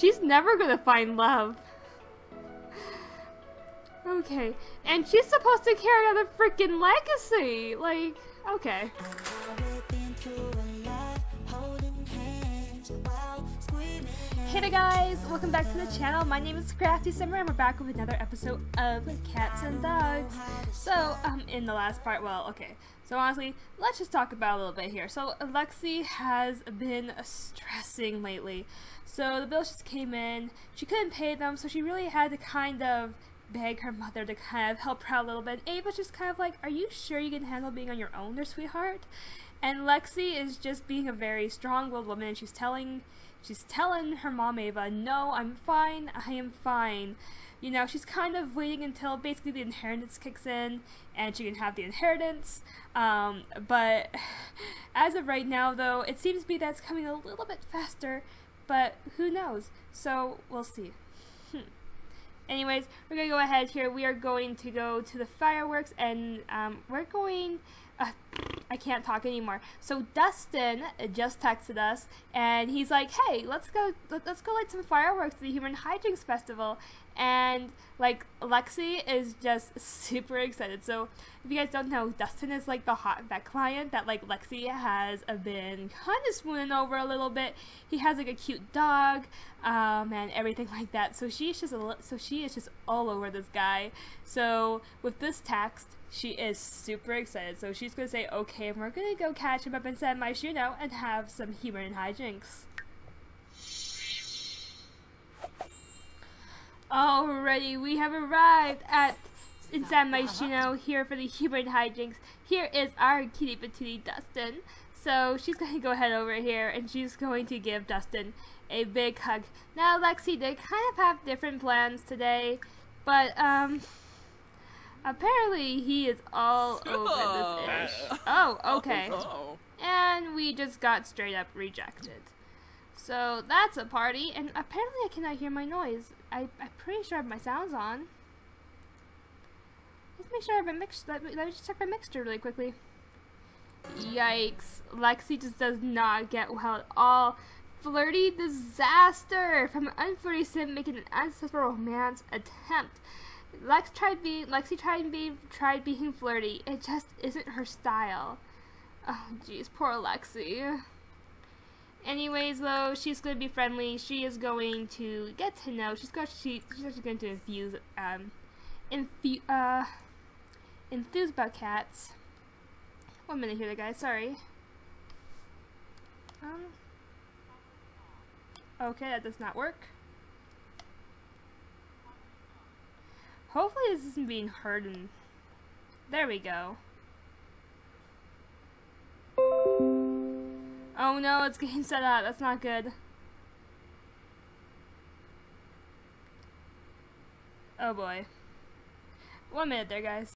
She's never gonna find love. Okay, and she's supposed to carry on the freaking legacy. Like, okay. Hey there guys, welcome back to the channel. My name is Crafty Simmer and we're back with another episode of Cats and Dogs. So, um, in the last part, well, okay, so honestly, let's just talk about a little bit here. So, Lexi has been stressing lately. So, the bills just came in, she couldn't pay them, so she really had to kind of beg her mother to kind of help her out a little bit. Ava's just kind of like, are you sure you can handle being on your own there, sweetheart? And Lexi is just being a very strong-willed woman, and she's telling, she's telling her mom Ava, no, I'm fine, I am fine. You know, she's kind of waiting until basically the inheritance kicks in, and she can have the inheritance. Um, but as of right now, though, it seems to be that it's coming a little bit faster, but who knows? So, we'll see. Hmm. Anyways, we're to go ahead here. We are going to go to the fireworks, and um, we're going... I can't talk anymore. So Dustin just texted us, and he's like, "Hey, let's go. Let, us go light some fireworks at the Human Hijinks Festival." And like Lexi is just super excited. So if you guys don't know, Dustin is like the hot vet client that like Lexi has been kind of swooning over a little bit. He has like a cute dog, um, and everything like that. So she is just a, so she is just all over this guy. So with this text she is super excited. So she's gonna say, okay, we're gonna go catch him up inside my shoe Myshuno and have some human hijinks. Alrighty, we have arrived at Myshuno here for the human hijinks. Here is our kitty patootie Dustin. So she's going to go ahead over here and she's going to give Dustin a big hug. Now Lexi, they kind of have different plans today, but um, Apparently, he is all over this ish. Oh, okay. And we just got straight up rejected. So that's a party, and apparently I cannot hear my noise. I, I'm pretty sure I have my sounds on. Let's make sure I have a mix. Let me, let me just check my mixture really quickly. Yikes. Lexi just does not get well at all. Flirty disaster from an unflirty sim making an ancestral romance attempt. Lex tried being Lexi tried being tried being flirty. It just isn't her style. Oh jeez, poor Lexi. Anyways, though, she's going to be friendly. She is going to get to know. She's got she, she's actually going to infuse um infu uh enthuse about cats. One minute here, guys. Sorry. Um. Okay, that does not work. Hopefully this isn't being heard and there we go. Oh no, it's getting set up. That's not good. Oh boy. One minute there, guys.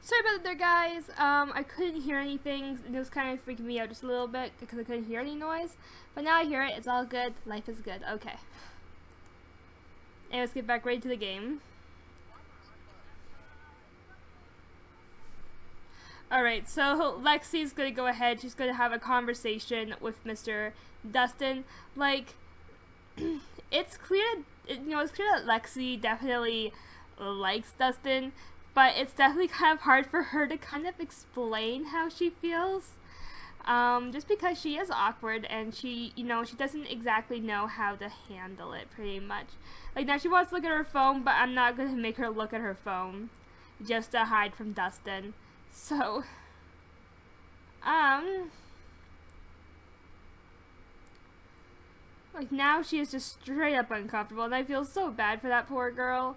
Sorry about that there, guys. Um, I couldn't hear anything. It was kind of freaking me out just a little bit because I couldn't hear any noise. But now I hear it. It's all good. Life is good. Okay. And let's get back right to the game. Alright, so Lexi's gonna go ahead, she's gonna have a conversation with Mr. Dustin. Like, it's clear, you know, it's clear that Lexi definitely likes Dustin, but it's definitely kind of hard for her to kind of explain how she feels. Um, just because she is awkward and she, you know, she doesn't exactly know how to handle it pretty much. Like now she wants to look at her phone, but I'm not going to make her look at her phone just to hide from Dustin. So, um, like now she is just straight up uncomfortable and I feel so bad for that poor girl.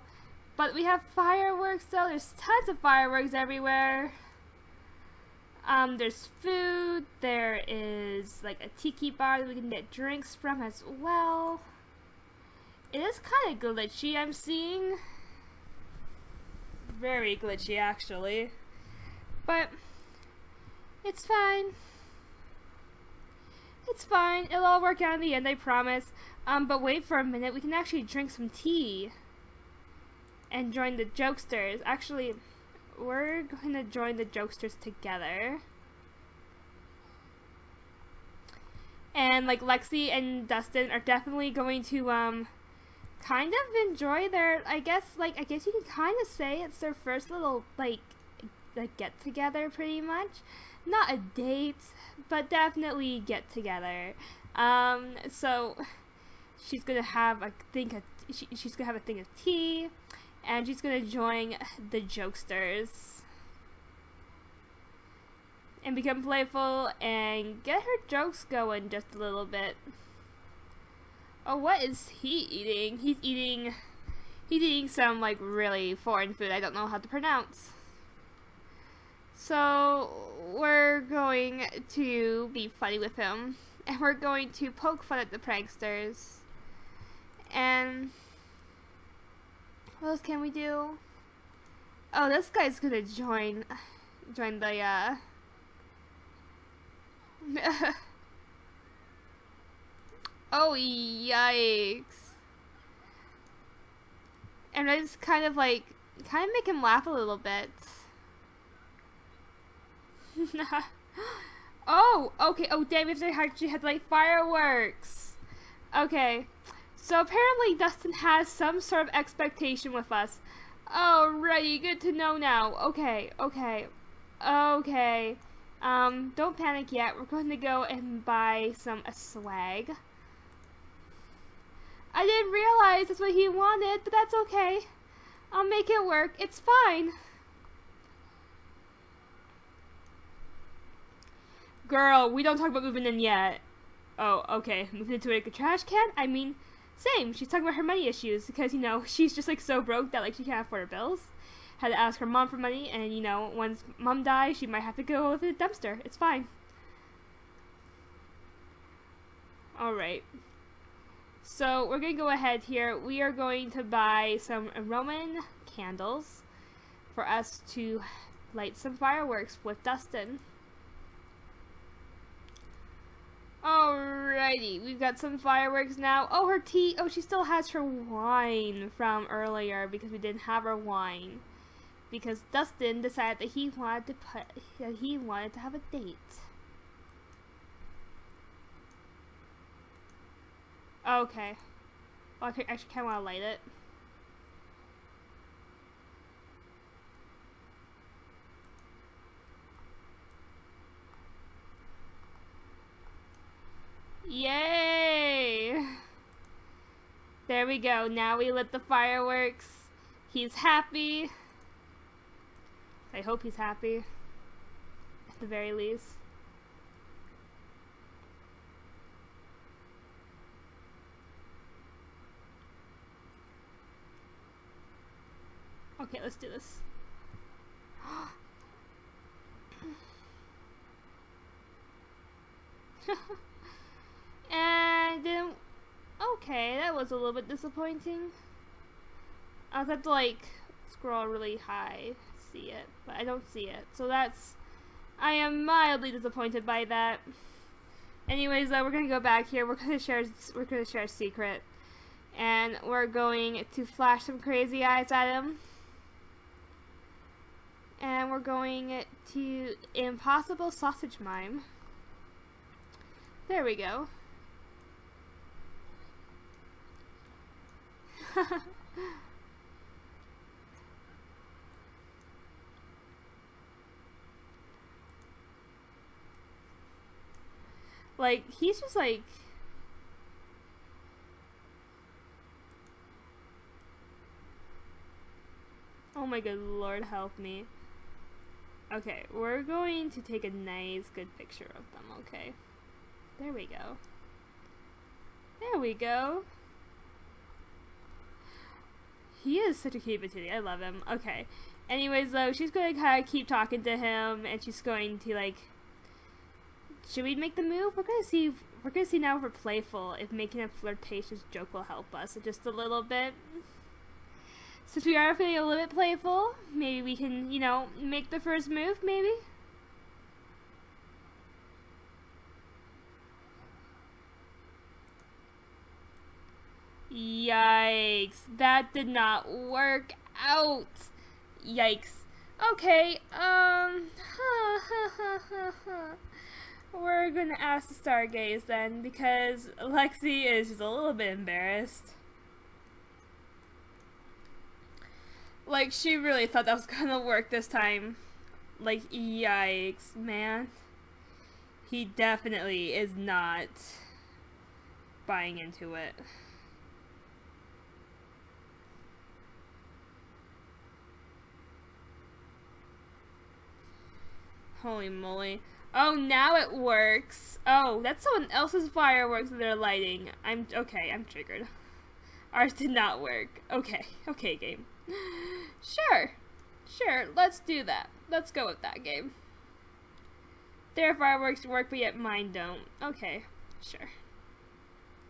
But we have fireworks though, there's tons of fireworks everywhere. Um, there's food, there is like a tiki bar that we can get drinks from as well. It is kind of glitchy, I'm seeing. Very glitchy, actually. But it's fine. It's fine. It'll all work out in the end, I promise. Um, but wait for a minute. We can actually drink some tea and join the jokesters. Actually, we're going to join the jokesters together. and like Lexi and Dustin are definitely going to um kind of enjoy their I guess like I guess you can kind of say it's their first little like like get together pretty much. Not a date, but definitely get together. Um so she's gonna have I think a she, she's gonna have a thing of tea and she's gonna join the jokesters and become playful and get her jokes going just a little bit. Oh, what is he eating? He's eating, he's eating some like really foreign food I don't know how to pronounce. So, we're going to be funny with him, and we're going to poke fun at the pranksters. And, what else can we do? Oh, this guy's gonna join, join the, uh, oh, yikes. And I just kind of like, kind of make him laugh a little bit. oh, okay. Oh, damn, if they actually had like fireworks. Okay. So apparently Dustin has some sort of expectation with us. Alrighty, good to know now. Okay, okay, okay. Um, don't panic yet. We're going to go and buy some swag. I didn't realize that's what he wanted, but that's okay. I'll make it work. It's fine. Girl, we don't talk about moving in yet. Oh, okay. Moving into like a trash can? I mean, same. She's talking about her money issues because, you know, she's just like so broke that like she can't afford her bills had to ask her mom for money, and you know, once mom dies, she might have to go with a dumpster. It's fine. Alright. So, we're to go ahead here. We are going to buy some Roman candles for us to light some fireworks with Dustin. Alrighty, we've got some fireworks now. Oh, her tea. Oh, she still has her wine from earlier because we didn't have her wine because Dustin decided that he wanted to put that he wanted to have a date. Okay. Oh, I actually kind of want to light it. Yay! There we go. Now we lit the fireworks. He's happy. I hope he's happy. At the very least. Okay, let's do this. then, okay, that was a little bit disappointing. I was have to like scroll really high see it, but I don't see it. So that's, I am mildly disappointed by that. Anyways, though, we're gonna go back here. We're gonna share, we're gonna share a secret, and we're going to flash some crazy eyes at him. And we're going to Impossible Sausage Mime. There we go. Like, he's just like... Oh my good lord, help me. Okay, we're going to take a nice, good picture of them, okay? There we go. There we go. He is such a cute patootie. I love him. Okay. Anyways, though, she's going to kind of keep talking to him, and she's going to, like, should we make the move? We're gonna see. If, we're gonna see now if we're playful. If making a flirtatious joke will help us just a little bit. Since we are feeling a little bit playful, maybe we can, you know, make the first move. Maybe. Yikes. That did not work out. Yikes. Okay, um, we're gonna ask the Stargaze then, because Lexi is just a little bit embarrassed. Like, she really thought that was gonna work this time. Like, yikes, man. He definitely is not buying into it. Holy moly. Oh, now it works. Oh, that's someone else's fireworks that they're lighting. I'm, okay, I'm triggered. Ours did not work. Okay, okay, game. Sure, sure, let's do that. Let's go with that game. Their fireworks work, but yet mine don't. Okay, sure.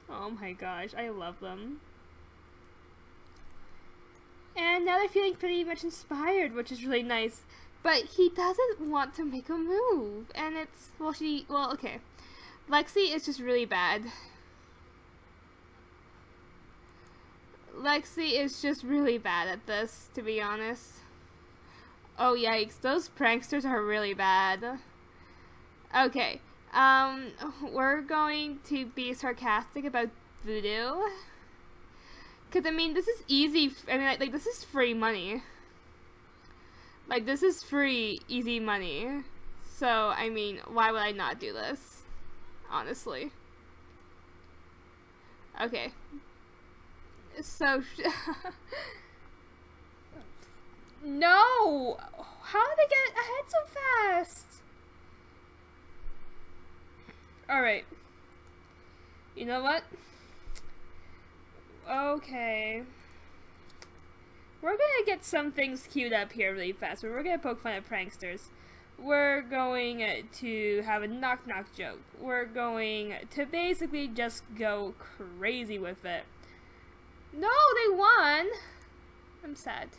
Oh my gosh, I love them. And now they're feeling pretty much inspired, which is really nice. But he doesn't want to make a move. And it's, well, she, well, okay. Lexi is just really bad. Lexi is just really bad at this, to be honest. Oh, yikes. Those pranksters are really bad. Okay. Um, we're going to be sarcastic about voodoo. Because, I mean, this is easy. I mean, like, like, this is free money. Like, this is free, easy money. So, I mean, why would I not do this? Honestly. Okay. So... no! How did they get ahead so fast? Alright. You know what? Okay. We're gonna get some things queued up here really fast, but we're gonna poke fun at pranksters. We're going to have a knock knock joke. We're going to basically just go crazy with it. No, they won! I'm sad.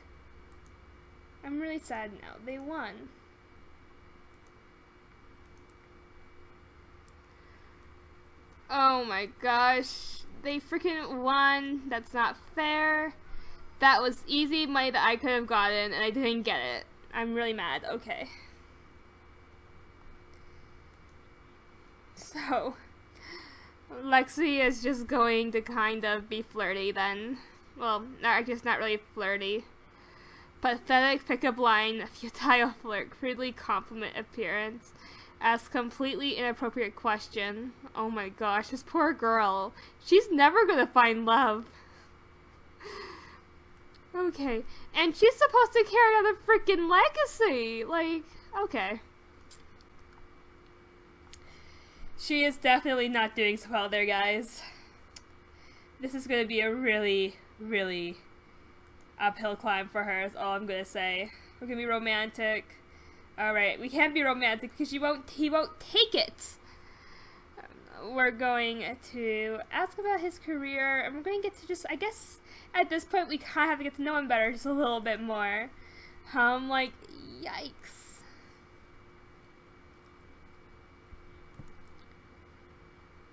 I'm really sad now. They won. Oh my gosh. They freaking won. That's not fair. That was easy money that I could have gotten, and I didn't get it. I'm really mad. Okay. So, Lexi is just going to kind of be flirty then. Well, not just not really flirty. Pathetic pickup line, futile flirt, crudely compliment appearance. Ask completely inappropriate question. Oh my gosh, this poor girl. She's never gonna find love. Okay. And she's supposed to carry on the freaking legacy. Like, okay. She is definitely not doing so well there, guys. This is going to be a really, really uphill climb for her, is all I'm going to say. We're to be romantic. Alright, we can't be romantic because she won't, he won't take it. We're going to ask about his career, and we're going to get to just, I guess, at this point we kind of have to get to know him better just a little bit more. Um, like, yikes.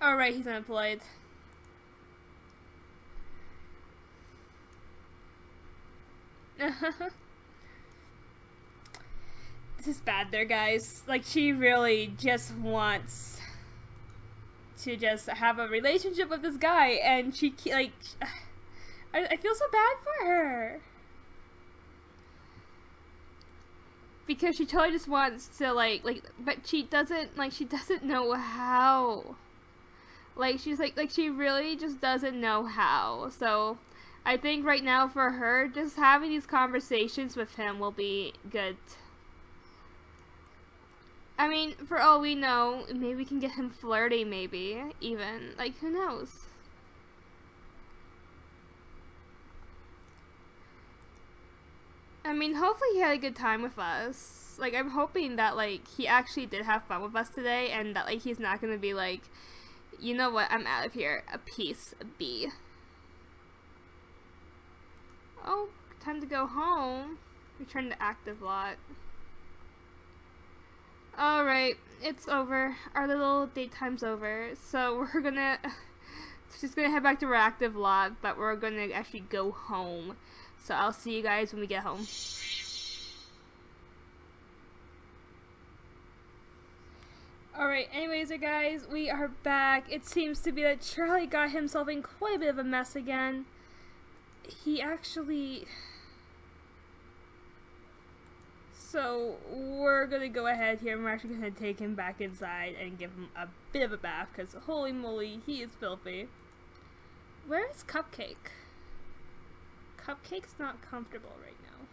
Alright, he's unemployed. this is bad there, guys. Like, she really just wants to just have a relationship with this guy, and she, like... I, I feel so bad for her. Because she totally just wants to like like but she doesn't like she doesn't know how. Like she's like like she really just doesn't know how. So I think right now for her just having these conversations with him will be good. I mean, for all we know, maybe we can get him flirty maybe, even. Like who knows? I mean, hopefully he had a good time with us. Like, I'm hoping that, like, he actually did have fun with us today and that, like, he's not gonna be like, you know what, I'm out of here. A piece, a B. Oh, time to go home. Return to active lot. Alright, it's over. Our little date time's over. So we're gonna... Just gonna head back to our active lot, but we're gonna actually go home. So I'll see you guys when we get home. Alright, anyways, guys, we are back. It seems to be that Charlie got himself in quite a bit of a mess again. He actually... So, we're gonna go ahead here and we're actually gonna take him back inside and give him a bit of a bath, because holy moly, he is filthy. Where is Cupcake? Cupcake's not comfortable right now.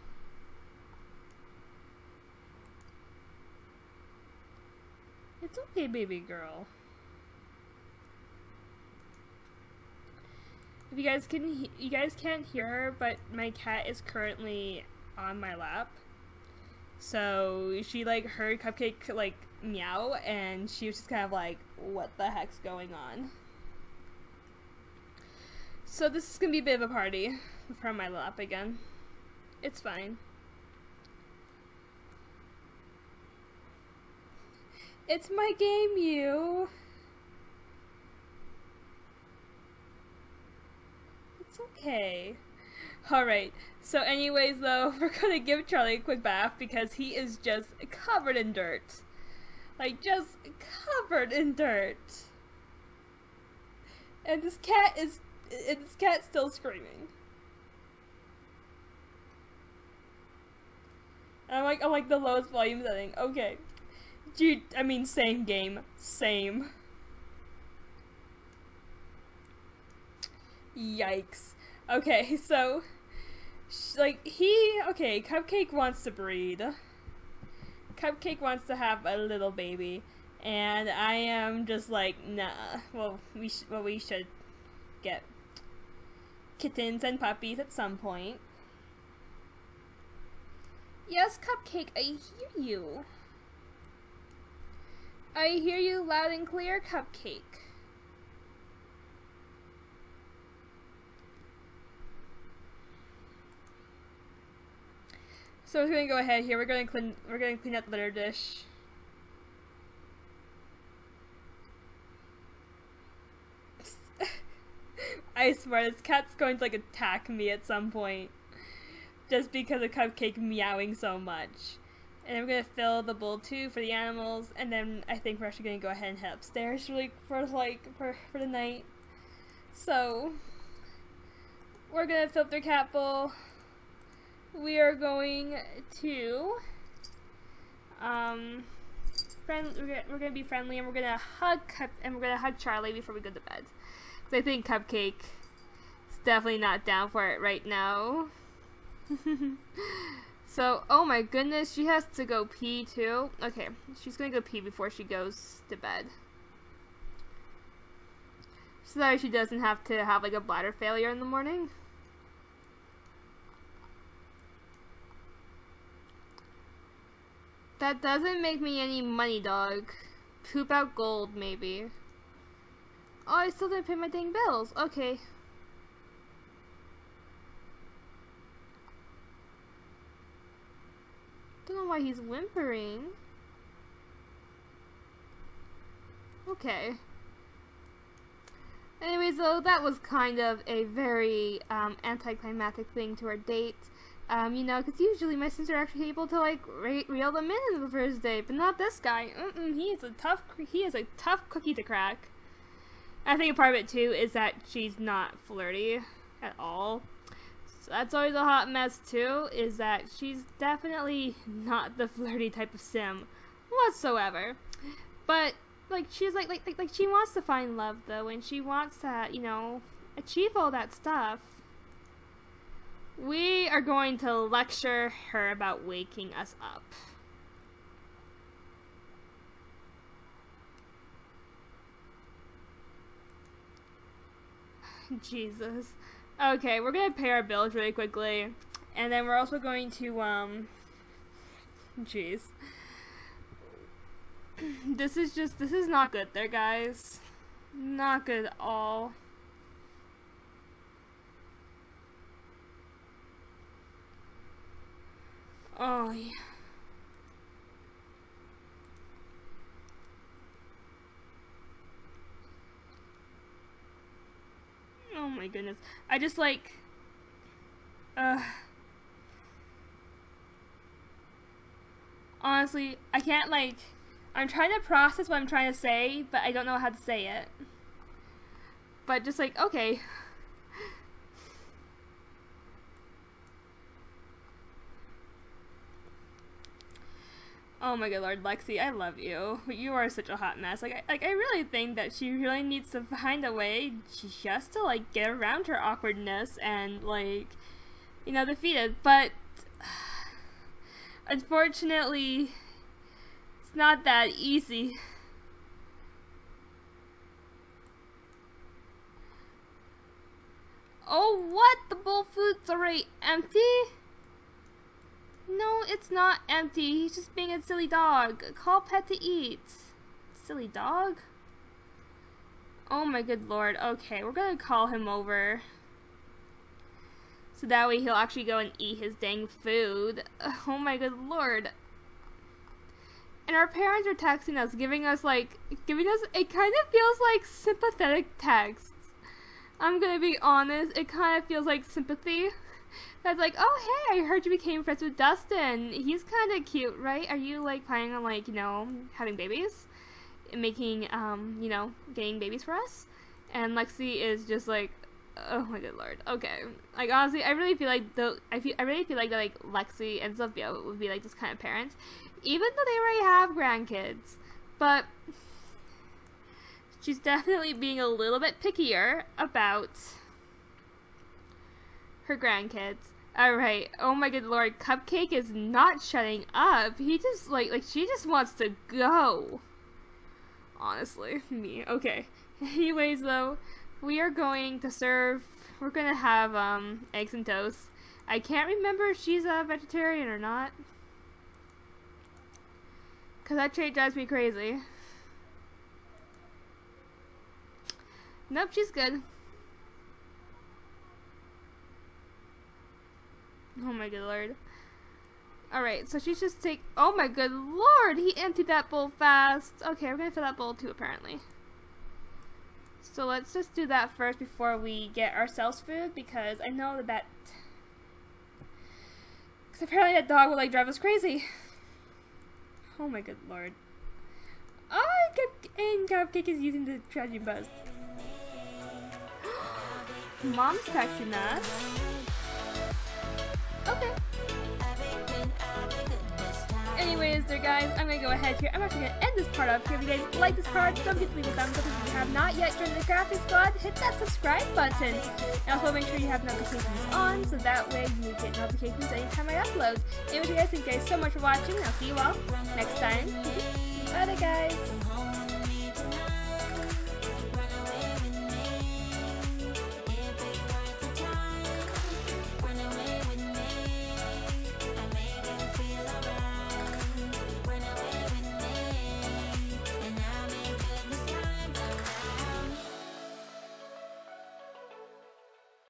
It's okay, baby girl. If you guys can, you guys can't hear her, but my cat is currently on my lap. So she like heard Cupcake like meow, and she was just kind of like, "What the heck's going on?" So this is gonna be a bit of a party from my lap again. It's fine. It's my game, you. It's okay. Alright, so anyways though, we're gonna give Charlie a quick bath because he is just covered in dirt. Like, just covered in dirt. And this cat is, and this cat's still screaming. I'm like, I'm like the lowest volume setting. Okay. Dude, I mean, same game. Same. Yikes. Okay, so, like, he, okay, Cupcake wants to breed. Cupcake wants to have a little baby, and I am just like, nah, well, we, sh well, we should get kittens and puppies at some point. Yes, Cupcake, I hear you. I hear you loud and clear, Cupcake. So we're gonna go ahead here. We're gonna clean. We're gonna clean up the litter dish. I swear, this cat's going to like attack me at some point, just because of Cupcake meowing so much. And we're gonna fill the bowl too for the animals, and then I think we're actually gonna go ahead and head upstairs really for like for for the night. So we're gonna fill up their cat bowl. We are going to um friend. We're gonna, we're gonna be friendly, and we're gonna hug Cup and we're gonna hug Charlie before we go to bed. Cause I think Cupcake is definitely not down for it right now. So, oh my goodness, she has to go pee too. Okay, she's gonna go pee before she goes to bed. So that she doesn't have to have like a bladder failure in the morning. That doesn't make me any money, dog. Poop out gold, maybe. Oh, I still didn't pay my dang bills. Okay. Don't know why he's whimpering. Okay. Anyways, though, that was kind of a very um, anticlimactic thing to our date. Um, you know, because usually my sister actually able to like re reel them in the first day, but not this guy. Mm -mm, he is a tough. He is a tough cookie to crack. I think a part of it too is that she's not flirty at all So that's always a hot mess too, is that she's definitely not the flirty type of sim whatsoever. But like she's like like like, like she wants to find love though and she wants to, you know, achieve all that stuff. We are going to lecture her about waking us up. Jesus. Okay, we're gonna pay our bills really quickly. And then we're also going to, um... Jeez. This is just, this is not good there, guys. Not good at all. Oh, yeah. Oh my goodness. I just like... Uh... Honestly, I can't like... I'm trying to process what I'm trying to say, but I don't know how to say it. But just like, okay. Oh my good lord, Lexi, I love you. You are such a hot mess. Like, I, like I really think that she really needs to find a way just to like get around her awkwardness and like, you know, defeat it. But unfortunately, it's not that easy. Oh, what? The bowl food's already empty? No, it's not empty. He's just being a silly dog. Call pet to eat. Silly dog? Oh my good lord. Okay, we're gonna call him over. So that way he'll actually go and eat his dang food. Oh my good lord. And our parents are texting us, giving us like, giving us, it kind of feels like sympathetic texts. I'm gonna be honest, it kind of feels like sympathy. That's like, oh hey, I heard you became friends with Dustin. He's kind of cute, right? Are you like planning on like you know having babies, making um you know getting babies for us? And Lexi is just like, oh my good lord. Okay, like honestly, I really feel like the I feel I really feel like that like Lexi and Sophia would be like this kind of parents, even though they already have grandkids, but. She's definitely being a little bit pickier about her grandkids. Alright, oh my good lord, Cupcake is not shutting up. He just, like, like, she just wants to go. Honestly, me. Okay. Anyways, though, we are going to serve, we're gonna have, um, eggs and toast. I can't remember if she's a vegetarian or not. Because that trait drives me crazy. Nope, she's good. Oh my good lord. Alright, so she's just take- Oh my good lord! He emptied that bowl fast! Okay, we're gonna fill that bowl too, apparently. So let's just do that first before we get ourselves food, because I know that that... Because apparently that dog will, like, drive us crazy. Oh my good lord. I Oh, and Cupcake is using the tragedy buzz. Mom's texting us. Guys, I'm gonna go ahead here. I'm actually gonna end this part off here. If you guys like this part, don't forget to leave a thumbs up. If you have not yet joined the Crafty Squad, hit that subscribe button. And also make sure you have notifications on, so that way you get notifications anytime I upload. Anyways, you guys, thank you guys so much for watching. I'll see you all next time. Bye guys.